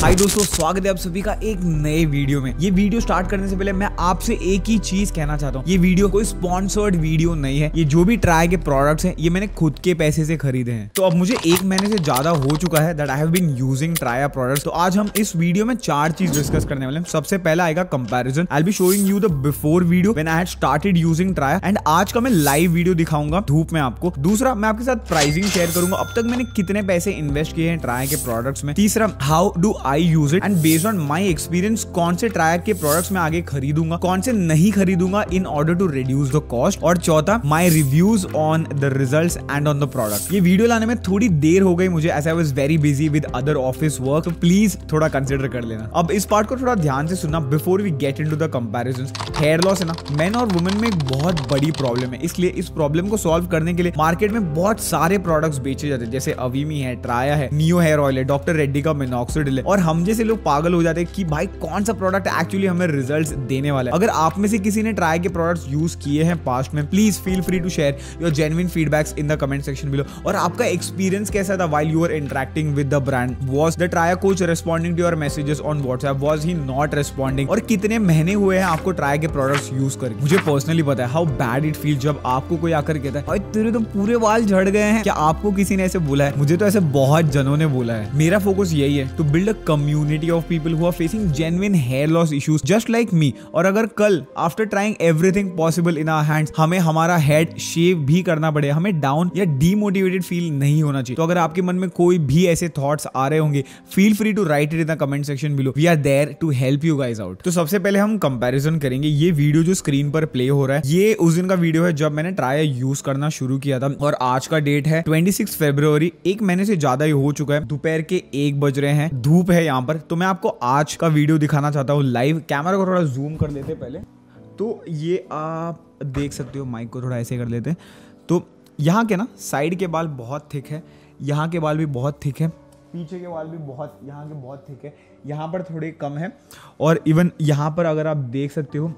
हाय दोस्तों, स्वागत है आप सभी का एक नए वीडियो में। ये वीडियो स्टार्ट करने से पहले मैं आपसे एक ही चीज़ कहना चाहता हूँ। ये वीडियो कोई स्पॉन्सर्ड वीडियो नहीं है। ये जो भी ट्राई के प्रोडक्ट्स हैं, ये मैंने खुद के पैसे से खरीदे हैं। तो अब मुझे एक महीने से ज़्यादा हो चुका है that I have been using Traya products तो आज हम इस वीडियो में चार चीज़ डिस्कस करने वाले हैं। सबसे पहला आएगा comparison I be showing you the before video when I started using Traya and आज का मैं लाइव वीडियो दिखाऊँगा धूप में आपको। दूसरा, मैं आपके साथ प्राइसिंग शेयर करूँगा। अब तक मैंने कितने पैसे इन्वेस्ट किए हैं ट्राया के प्रोडक्ट्स में। तीसरा how do I use it and based on my experience कौन से ट्रायक के प्रोडक्ट्स में आगे खरीदूँगा, कौन से नहीं खरीदूँगा in order to reduce the cost और चौथा my reviews on the result and on the product ये वीडियो लाने में थोड़ी देर हो गई मुझे as I was very busy with other office work तो प्लीज़ थोड़ा कंसिडर कर लेना। अब इस पार्ट को थोड़ा ध्यान से सुनना before we get into the comparison hair loss है ना? मैन और वुमेन में एक बहुत बड़ी प्रॉब्लम है। इसलिए इस प्रॉब्लम को सॉल्व करने के लिए मार्केट में बहुत सारे प्रोडक्ट्स बेचे जाते हैं। जैसे अवीमी है ट्राया है नियो हेयर ऑयल है डॉक्टर रेड्डी का मिनॉक्सिडिल है। और हम जैसे लोग पागल हो जाते हैं कि भाई, कौन सा प्रोडक्ट एक्चुअली हमें रिजल्ट्स देने वाला है? अगर आप में से किसी ने ट्राई के प्रोडक्ट्स यूज़ किए हैं पास्ट में please feel free to share your genuine feedbacks in the comment section below और आपका एक्सपीरियंस कैसा था while you are interacting with the brand was the Traya coach responding to your messages on WhatsApp was he not responding और कितने महीने हुए हैं आपको ट्राई के प्रोडक्ट्स यूज़ कर मुझे पर्सनली पता है हाउ बैड इट फील जब आपको कोई आकर कहता है, भाई, तेरे तो पूरे बाल झड़ गए हैं। क्या आपको किसी ने ऐसे बोला है? मुझे तो ऐसे बहुत जनों ने बोला है। मेरा फोकस यही है to build a community of people who are facing genuine hair loss issues just like me और अगर कल after trying everything possible in our hands हमें हमारा हेड शेव भी करना पड़े, हमें डाउन या डीमोटिवेटेड फील नहीं होना चाहिए। तो अगर आपके मन में कोई भी ऐसे थॉट्स आ रहे होंगे feel free to write it in the comment section below we are there to help you guys out तो सबसे पहले हम कंपेरिजन करेंगे। ये वीडियो जो स्क्रीन पर प्ले हो रहा है, ये उस दिन का वीडियो है जब मैंने ट्राई यूज़ करना शुरू किया था। और आज का डेट है ट्वेंटी सिक्स फेब्रुवरी एक महीने से ज़्यादा ही हो चुका है। दोपहर के एक बज रहे हैं। धूप है यहाँ पर। तो मैं आपको आज का वीडियो दिखाना चाहता हूँ लाइव कैमरा को थोड़ा जूम कर लेते पहले। तो ये आप देख सकते हो माइक को थोड़ा ऐसे कर लेते तो यहाँ के ना साइड के बाल बहुत थिक है। यहाँ के बाल भी बहुत थिक है। पीछे के बाल भी बहुत, यहाँ के बहुत थिक है। यहाँ पर थोड़े कम है। और इवन यहाँ पर अगर आप देख सकते हो,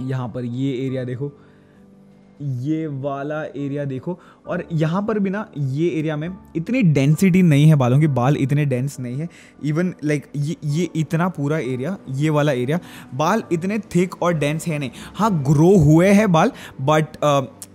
यहाँ पर ये एरिया देखो। ये वाला एरिया देखो। और यहाँ पर भी ना, ये एरिया में इतनी डेंसिटी नहीं है बालों की, बाल इतने डेंस नहीं है। इवन लाइक ये ये इतना पूरा एरिया ये वाला एरिया बाल इतने थिक और डेंस है नहीं। हाँ ग्रो हुए हैं बाल बट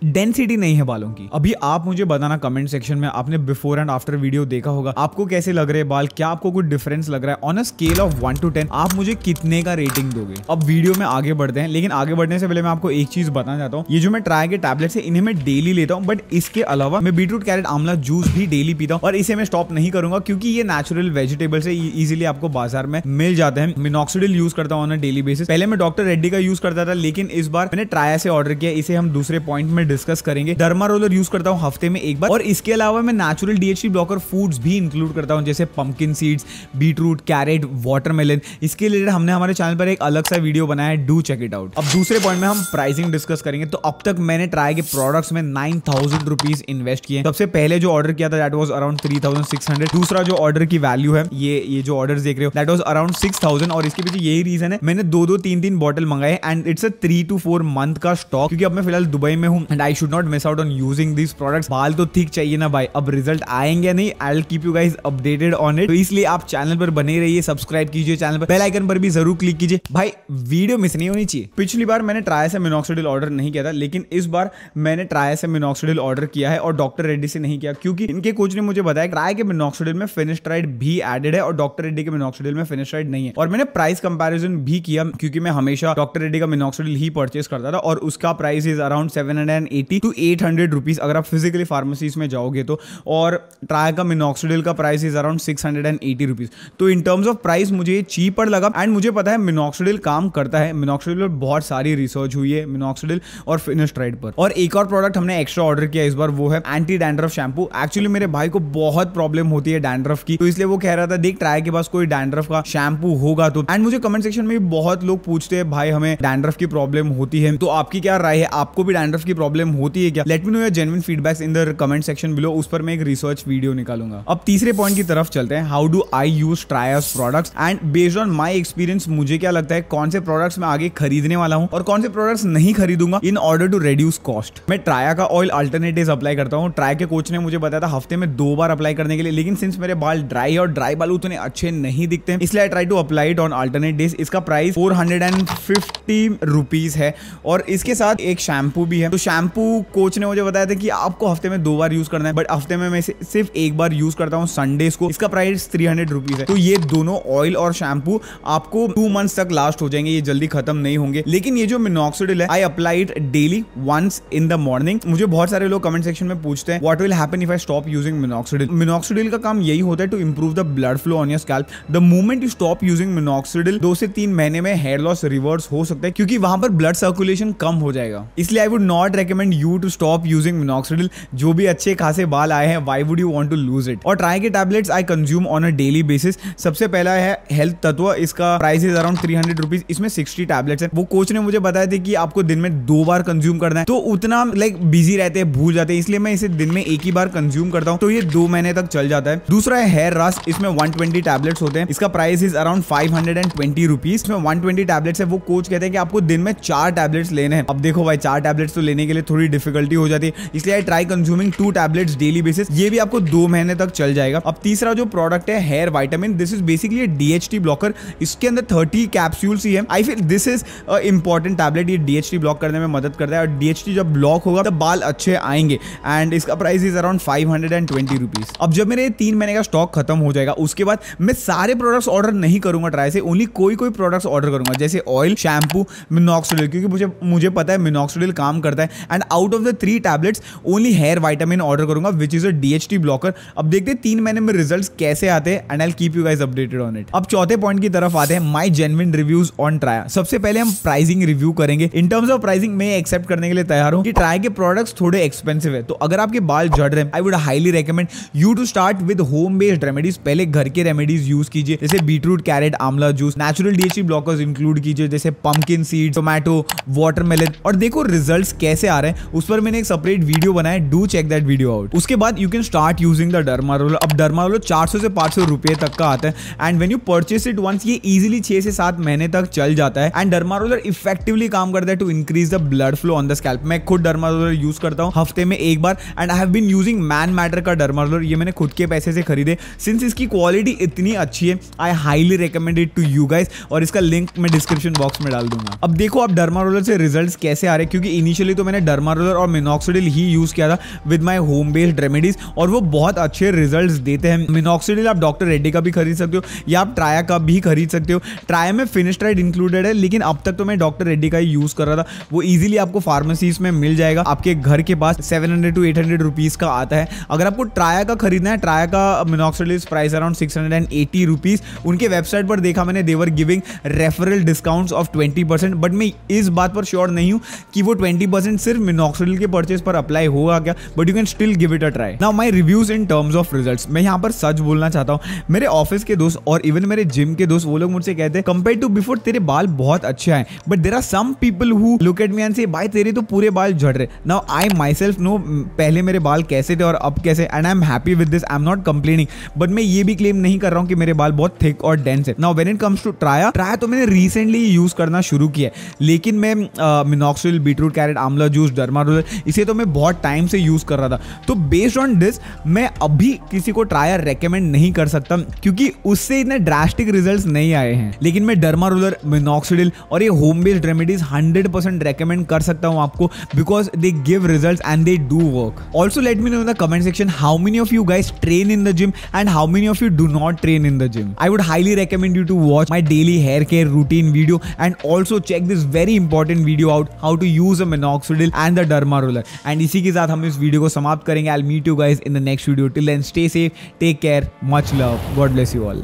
डेंसिटी नहीं है बालों की। अभी आप मुझे बताना कमेंट सेक्शन में, आपने बिफोर एंड आफ्टर वीडियो देखा होगा। आपको कैसे लग रहे बाल? क्या आपको कुछ डिफरेंस लग रहा है? On a scale of one to ten आप मुझे कितने का रेटिंग दोगे? अब वीडियो में आगे बढ़ते हैं, लेकिन आगे बढ़ने से पहले मैं आपको एक चीज़ बताना चाहता हूँ। ये जो मैं ट्राई के टैबलेट है इन्हें मैं डेली लेता हूँ बट इसके अलावा मैं बीटरूट कैरेट आमला जूस भी डेली पीता हूँ, और इसे मैं स्टॉप नहीं करूँगा, क्योंकि ये नेचुरल वेजिटेबल से इजिली आपको बाज़ार में मिल जाते हैं। मिनॉक्सिडिल यूज़ करता हूँ ऑन डेली बेसिस पहले मैं डॉक्टर रेड्डी का यूज़ करता था, लेकिन इस बार मैंने ट्राया से ऑर्डर किया, इसे हम दूसरे पॉइंट में डिस्कस करेंगे। डर्मा रोलर यूज़ करता हूँ हफ़्ते में एक बार। और इसके अलावा मैं नेचुरल डीएचडी ब्लॉकर फूड्स भी इंक्लूड करता हूँ, जैसे pumpkin seeds beetroot carrot watermelon इसके रिलेटेड हमने हमारे चैनल पर एक अलग सा वीडियो बनाया है डू चेक इट आउट अब दूसरे पॉइंट में हम प्राइसिंग डिस्कस करेंगे। तो अब तक मैंने ट्राई के प्रोडक्ट्स में नाइन थाउज़ेंड रुपीज़ इन्वेस्ट किए सबसे पहले जो ऑर्डर किया था that was around three thousand six hundred दूसरा जो ऑर्डर की वैल्यू है, ये ये जो ऑर्डर देख रहे हो that was around six thousand और इसके पीछे यही रीजन है, मैंने दो दो, तीन तीन बॉटल मंगाए and it's a three to four month का स्टॉक क्योंकि अब मैं फ़िलहाल दुबई में हूँ। And I should not miss out on using this products बाल तो ठीक चाहिए ना भाई। अब रिज़ल्ट आएँगे नहीं। I keep you guys updated on it इसलिए आप चैनल पर बने रहिए सब्सक्राइब कीजिए चैनल पर। बेल आइकन पर भी ज़रूर क्लिक कीजिए। भाई वीडियो मिस नहीं होनी चाहिए। पिछली बार मैंने ट्राया से मिनॉक्सिडिल ऑर्डर नहीं किया था, लेकिन इस बार मैंने ट्राया से मिनॉक्सिडिल ऑर्डर किया है और डॉक्टर रेड्डी से नहीं किया, क्योंकि इनके कोच ने मुझे बताया ट्राई के मिनॉक्सिडिल में फिनिस्ट्राइड भी एडेड है और डॉक्टर रेड्डी के मिनॉक्सिडिल में फिनिस्ट्राइड नहीं है। और मैंने प्राइस कंपैरिजन भी किया, क्योंकि मैं हमेशा डॉक्टर रेड्डी का मिनॉक्सिडिल ही परचेस करता था और उसका price is around seven hundred eighty to eight hundred rupees अगर आप फिजिकली फार्मेसीज में जाओगे तो और ट्राई का मिनॉक्सिडिल का price is around six hundred and eighty rupees तो इन टर्म्स ऑफ़ प्राइस मुझे चीपर लगा एंड मुझे पता है मिनॉक्सिडिल काम करता है। मिनॉक्सिडिल पर बहुत सारी रिसर्च हुई है मिनॉक्सिडिल और फिनिस्ट्राइड पर। और एक और प्रोडक्ट हमने एक्स्ट्रा ऑर्डर किया इस बार, वो है एंटी डैंड्रफ शैम्पू एक्चुअली मेरे भाई को बहुत प्रॉब्लम होती है डैंड्रफ की तो इसलिए वो कह रहा था, देख ट्राई के पास कोई डैंड्रफ का शैम्पू होगा तो। एंड मुझे कमेंट सेक्शन में बहुत लोग पूछते हैं, भाई, हमें डैंड्रफ की प्रॉब्लम होती है? तो आपकी क्या राय है? आपको भी डैंड्रफ की प्रॉब्लम प्रॉब्लम होती है क्या? Let me know your genuine feedbacks in the comment section below उस पर मैं एक रिसर्च वीडियो निकालूँगा। अब तीसरे पॉइंट की तरफ़ चलते हैं. How do I use Traya's products and based on my experience मुझे क्या लगता है कौन से प्रोडक्ट्स मैं आगे खरीदने वाला हूँ और कौन से प्रोडक्ट्स नहीं खरीदूँगा in order to reduce cost मैं ट्राया का ऑयल अल्टरनेटिव अप्लाई करता हूँ। ट्राई के कोच ने मुझे बताया था हफ़्ते में दो बार अप्लाई करने के लिए, लेकिन सिंस मेरे बाल ड्राई और ड्राई बाल उतने अच्छे नहीं दिखते इसलिए I try to apply it on alternate days इसका price four hundred and fifty rupees है और इसके साथ एक शैम्पू भी है। तो शैम्पू कोच ने मुझे बताया था कि आपको हफ़्ते में दो बार यूज़ करना है बट हफ़्ते में मैं सिर्फ़ एक बार यूज़ करता हूँ संडेज को। इसका प्राइस थ्री हंड्रेड रुपीज़ है। तो ये दोनों ऑयल और शैम्पू आपको टू मंथ्स तक लास्ट हो जाएँगे, ये जल्दी खत्म नहीं होंगे। लेकिन ये जो मिनोक्सिडिल है I apply it daily once in the morning मुझे बहुत सारे लोग कमेंट सेक्शन में पूछते हैं what will happen if I stop using minoxidil minoxidil का काम यही होता है to improve the blood flow on your scalp the moment you stop using minoxidil दो से तीन महीने में हेयर लॉस रिवर्स हो सकता है, क्योंकि वहाँ पर ब्लड सर्कुलेशन कम हो जाएगा। इसलिए I would not recommend you to stop using minoxidil जो भी अच्छे खासे बाल आए हैं why would you want to lose it और ट्राई के tablets I consume on a daily basis सबसे पहला है हेल्थ तत्व, इसका price is around three hundred rupees इसमें सिक्सटी टैबलेट्स है। वो कोच ने मुझे बताया था कि आपको दिन में दो बार कंज्यूम करना है। तो उतना लाइक बिज़ी रहते हैं, भूल जाते हैं। इसलिए मैं इसे दिन में एक ही बार कंज्यूम करता हूँ। तो ये दो महीने तक चल जाता है। दूसरा है हेयर रस इसमें 120 टैबलेट्स होते हैं। इसका price is around five hundred and twenty rupees इसमें 120 टैबलेट्स है। वो कोच कहते हैं कि आपको दिन में चार टैबलेट्स लेने हैं। अब देखो भाई, चार टैबलेट्स तो लेने के लिए थोड़ी डिफिकल्टी हो जाती है। इसलिए I try consuming two tablets daily basis ये भी आपको दो महीने तक चल जाएगा। अब तीसरा जो प्रोडक्ट है hair vitamin this is basically DHT blocker इसके अंदर थर्टी कैप्सूल्स ही है। I feel this is important tablet ये डीएचटी ब्लॉक करने में मदद करता है। और डीएचटी जब ब्लॉक होगा, तब बाल अच्छे आएँगे। एंड इसका price is around five hundred and twenty rupees अब जब मेरे तीन महीने का स्टॉक खत्म हो जाएगा, उसके बाद मैं सारे प्रोडक्ट्स ऑर्डर नहीं करूँगा ट्राई से। ओनली कोई कोई प्रोडक्ट्स ऑर्डर करूँगा, जैसे ऑयल शैम्पू मिनोक्सिडिल क्योंकि मुझे मुझे पता है मिनोक्सिडिल काम करता है। And out of the three tablets only hair vitamin order करूँगा which is a DHT blocker अब देखते हैं तीन महीने में रिज़ल्ट कैसे आते हैं and I keep you guys updated on it अब चौथे पॉइंट की तरफ़ आते हैं my genuine reviews on Traya सबसे पहले हम प्राइसिंग रिव्यू करेंगे. इन टर्म्स ऑफ़ प्राइसिंग मैं एक्सेप्ट करने के लिए तैयार हूँ कि ट्राई के प्रोडक्ट्स थोड़े एक्सपेंसिव है. तो अगर आपके बाल झड़ रहे हैं I would highly recommend you to start with home based remedies पहले घर के रेमेडीज यूज़ कीजिए. जैसे beetroot carrot amla juice natural DHT blockers include कीजिए. जैसे पंपकिन सीड टोमेटो वाटरमेलन और देखो रिजल्ट्स कैसे आ रहे हैं। उस पर मैंने एक सेपरेट वीडियो बनाया do check that video out उसके बाद you can start using the derma roller अब डर्मा रोलर चार से पाँच रुपए तक का आता है। And when you purchase it once ये इजिली छह से सात महीने तक चल जाता है। एंड डर्मा रोलर इफेक्टिवली काम करता है to increase the blood flow on the scalp मैं खुद डर्मा रोलर यूज़ करता हूँ हफ़्ते में एक बार। And I have been using man matter का डर्मा रोलर ये मैंने खुद के पैसे से खरीदे। सिंस इसकी क्वालिटी इतनी अच्छी है I highly recommend it to you guys और इसका लिंक मैं डिस्क्रिप्शन बॉक्स में डाल दूँगा। अब देखो आप डर्मा रोलर से रिज़ल्ट कैसे आ रहे क्योंकि इनिशियली तो मैंने डर्मा रोलर और मिनोक्सिडिल ही यूज़ किया था with my home based remedies और वो बहुत अच्छे रिज़ल्ट देते हैं। मिनोक्सिडिल आप डॉक्टर रेड्डी का भी खरीद सकते हो या आप ट्राया का भी खरीद सकते हो। ट्राया में फिनिस्ट्राइड इंक्लूडेड है, लेकिन अब तक तो मैं डॉक्टर रेड्डी का ही यूज़ कर रहा था। वो इजीली आपको फार्मेसीज में मिल जाएगा। आपके घर के पास seven hundred to eight hundred rupees का आता है। अगर आपको ट्राया का खरीदना है ट्राया का minoxidil price around six hundred and eighty rupees उनके वेबसाइट पर देखा मैंने they're giving referral discount of twenty percent but मैं इस बात पर श्योर नहीं हूँ कि वो ट्वेंटी परसेंट सिर्फ़ मिनोक्सिडिल के परचेज पर अप्लाई होगा क्या but you can still give it a try now my reviews in terms of result मैं यहाँ पर सच बोलना चाहता हूँ, मेरे ऑफ़िस के दोस्त और इवन मेरे जिम के दोस्त, वो लोग मुझसे कहते हैं कंपेयर टू बिफोर तेरे बाल बहुत अच्छे आए but there are some people who look at me and say भाई, तेरे तो पूरे बाल झड़ रहे. Now I myself know पहले मेरे बाल कैसे थे और अब कैसे and I am happy with this I am not complaining but मैं ये भी क्लेम नहीं कर रहा हूँ कि मेरे बाल बहुत थिक और डेंस है. Now when it comes to Traya Traya तो मैंने रिसेंटली यूज़ करना शुरू किया लेकिन मैं minoxidil beetroot carrot amla juice derma roller इसे तो मैं बहुत टाइम से यूज़ कर रहा था। तो बेस्ड ऑन दिस मैं अभी किसी को ट्राया रेकमेंड नहीं कर सकता, क्योंकि उससे इतने ड्रास्टिक रिज़ल्ट नहीं आए हैं। लेकिन मैं डर्मा रोलर मिनोक्सिडिल और ये home based remedies hundred percent recommend कर सकता हूँ आपको because they give result and they do work also let me know in the comment section how many of you guys train in the gym and how many of you do not train in the gym I would highly recommend you to watch my daily hair care routine video and also check this very important video out how to use a minoxidil and the derma roller and इसी के साथ हम इस video को समाप्त करेंगे. I meet you guys in the next video till then stay safe take care much love God bless you all